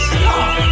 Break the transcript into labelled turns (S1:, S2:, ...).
S1: Oh.